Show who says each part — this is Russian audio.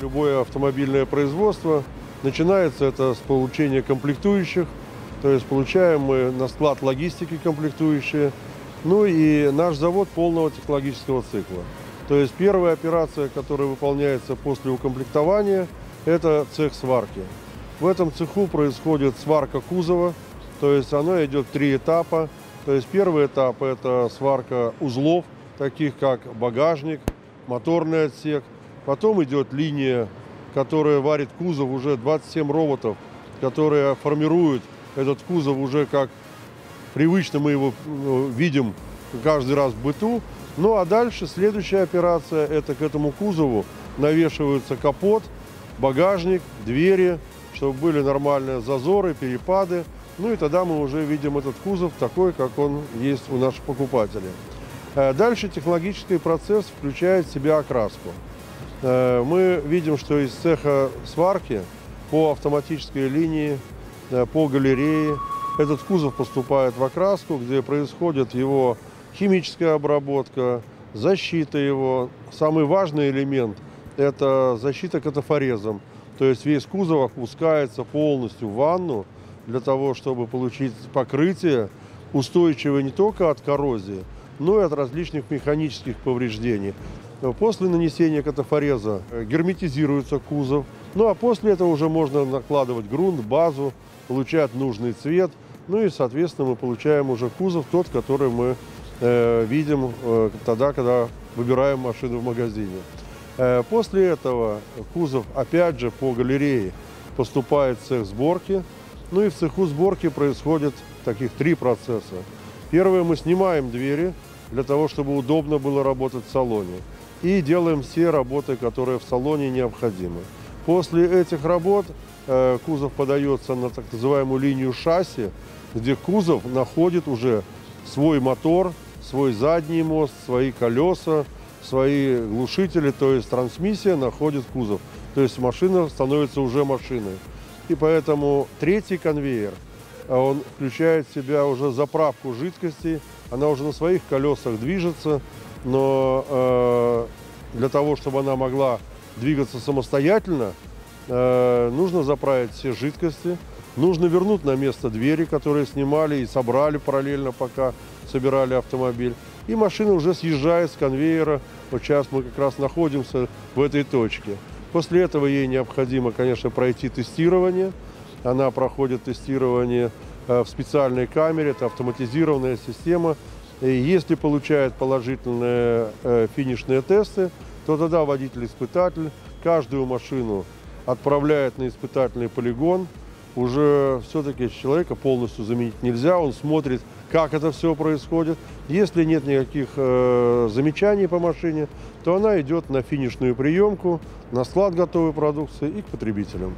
Speaker 1: Любое автомобильное производство начинается это с получения комплектующих, то есть получаем мы на склад логистики комплектующие, ну и наш завод полного технологического цикла. То есть первая операция, которая выполняется после укомплектования, это цех сварки. В этом цеху происходит сварка кузова, то есть оно идет три этапа. То есть первый этап это сварка узлов, таких как багажник, моторный отсек. Потом идет линия, которая варит кузов, уже 27 роботов, которые формируют этот кузов уже как привычно мы его ну, видим каждый раз в быту. Ну а дальше следующая операция, это к этому кузову навешивается капот, багажник, двери, чтобы были нормальные зазоры, перепады. Ну и тогда мы уже видим этот кузов такой, как он есть у наших покупателей. Э, дальше технологический процесс включает в себя окраску. Э, мы видим, что из цеха сварки по автоматической линии, э, по галерее этот кузов поступает в окраску, где происходит его химическая обработка, защита его. Самый важный элемент – это защита катафорезом. То есть весь кузов опускается полностью в ванну для того, чтобы получить покрытие, устойчивое не только от коррозии, но и от различных механических повреждений. После нанесения катафореза герметизируется кузов. Ну а после этого уже можно накладывать грунт, базу, получать нужный цвет. Ну и, соответственно, мы получаем уже кузов тот, который мы э, видим э, тогда, когда выбираем машину в магазине. Э, после этого кузов, опять же, по галерее поступает в цех сборки. Ну и в цеху сборки происходит таких три процесса. Первое, мы снимаем двери для того, чтобы удобно было работать в салоне. И делаем все работы, которые в салоне необходимы. После этих работ э, кузов подается на так называемую линию шасси, где кузов находит уже свой мотор, свой задний мост, свои колеса, свои глушители, то есть трансмиссия находит кузов. То есть машина становится уже машиной. И поэтому третий конвейер – он включает в себя уже заправку жидкости, она уже на своих колесах движется, но э, для того, чтобы она могла двигаться самостоятельно, э, нужно заправить все жидкости, нужно вернуть на место двери, которые снимали и собрали параллельно, пока собирали автомобиль. И машина уже съезжает с конвейера. Вот сейчас мы как раз находимся в этой точке. После этого ей необходимо, конечно, пройти тестирование – она проходит тестирование э, в специальной камере, это автоматизированная система. И если получает положительные э, финишные тесты, то тогда водитель-испытатель каждую машину отправляет на испытательный полигон. Уже все-таки человека полностью заменить нельзя, он смотрит, как это все происходит. Если нет никаких э, замечаний по машине, то она идет на финишную приемку, на склад готовой продукции и к потребителям.